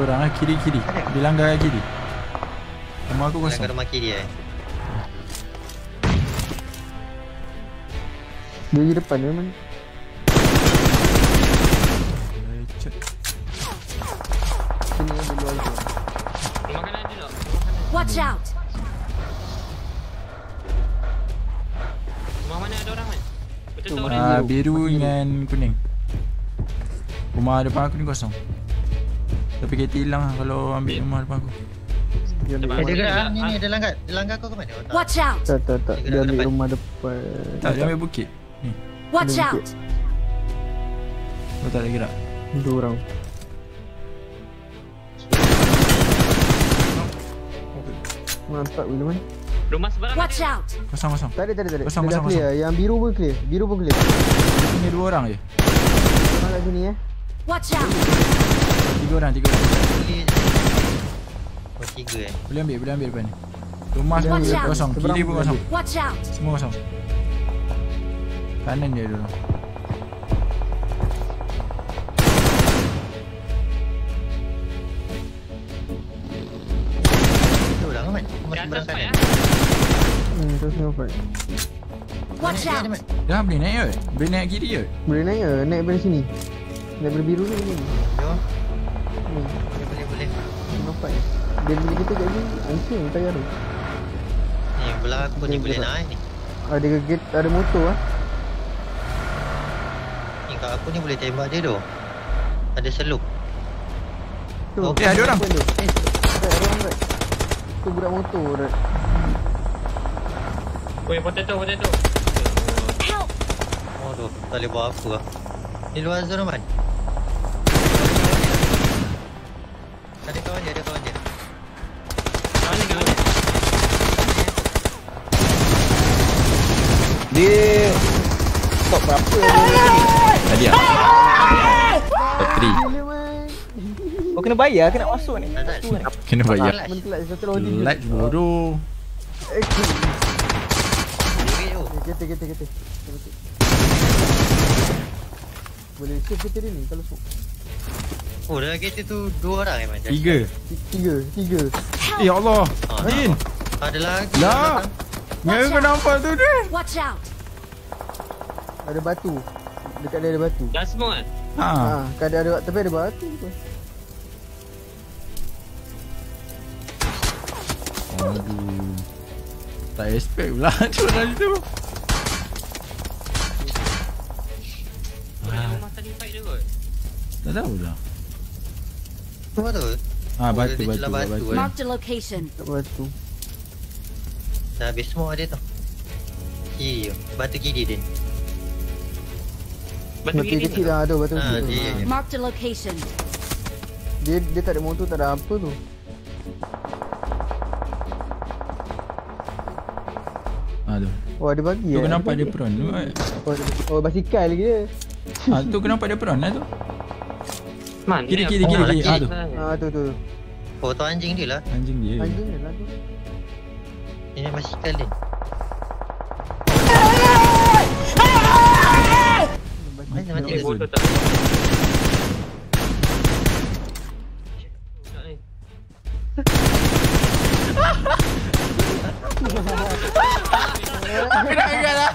orang lah kiri-kiri. Dia langgar kat kiri. Rumah aku Langgar kosong. rumah kiri eh. Dia di depan dia mana? Sini. Rumah kanan. Watch out! Rumah mana ada orang kan? Betul Tu, orang? Ah, biru. dengan kuning. Rumah depan aku ni kosong. Tapi kereta hilang lah kalau ambil rumah depan aku. Dia ambil Depan rumah dia Mana? gerak. Ni ni dia langgar. Dia langgar kau ke mana? Oh, tak. Watch out! Tak tak tak Dia Dia ambil depan. rumah depan Tak, dia ambil bukit. Ni. Watch Ada out! Kau tak ada gerak. Dua orang Mantap bila mana Rumah seberang Watch ada. out! Kosong kosong. Tak ada tak ada tak ada Kosong, dah kosong, clear Yang biru pun clear Biru pun clear Ini dua orang je. Kat sini eh Watch out! Tiga orang, tiga orang. Oh, tiga eh. Boleh ambil, boleh ambil depan ni. Rumah semua out. kosong. Seberang Kiri pun kosong. Watch out! Semua kosong. Kanan dia dulu. Kanan. Hmm terus Watch Dia out! Dah boleh naik ke? Boleh naik kiri ke? Boleh naik ke Naik dari sini Naik dari biru ni Jom. Ni Boleh, boleh, boleh. Tengok fight Dia bila kita kat sini Ancing tayar tu Ni, belah aku ni boleh naik ni. Ada gate Ada motor ah. Ni kat aku ni boleh tembak dia tu. Ada selup. Tu Oh, eh, ada orang. Tu? Eh Rat orang rat Tu budak motor rat Weh, potato, potato. Help! Oh tu, tak boleh buat apa lah. Di luar zona man. Dia Stop berapa Tadi ah. Bateri. Gila man Kau kena bayar ke nak masuk ni? Kena bayar. Je Light bodoh. Eh. Kereta kereta kereta Kereta. Boleh save kereta dia ni kalau smoke Oh, dalam kereta tu dua orang eh. Tiga. Ti- Tiga Tiga Eh ya Allah. Ah, Din. Ada lagi. Lah. Mereka kau nampak tu dia. Watch out! Ada batu Dekat dia ada batu Dah semua kan? Ha. Ha, Kadang ada Tapi ada batu tu Aduh. Tak expect pula tu tu. Fight je kot. Tak tahu dah. Apa tu? Oh, batu batu batu, batu. eh. Marked a location. Tak batu Dah habis semua dia tu. Kiri tu. Batu kiri dia. Batu kecil ni. lah ada batu Ah, kecil tu. dia. Ha. Marked a location. Dia dia tak ada motor tak ada apa tu Ha tu. Oh ada bagi Tu eh? kau Ada nampak bagi dia prawn tu. Oh, ada- oh basikal lagi dia Ha tu kau nampak dia prawn lah tu. Man, Kiri kiri kiri kiri. Ha tu. Ha tu tu Oh, tu anjing dia lah. Anjing dia. Anjing dia lah tu Ini basikal dia. Mati dia. bodoh tak. Aku nak ingat lah.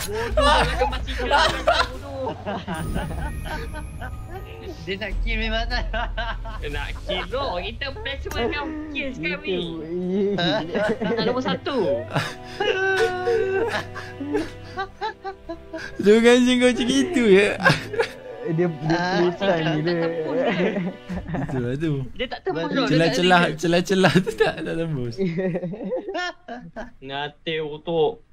Dia nak kill memang tak. Nak kill bro. Kita plan cuma kau kill sekarang ni. Itu Tak nombor satu. Tu anjing kau macam gitu ya. Dia dia Ah, tak tembus kan? Itu lah tu. Dia tak tembus. Dia Celah-celah ada- celah-celah tu tak tak tembus. Ngate untuk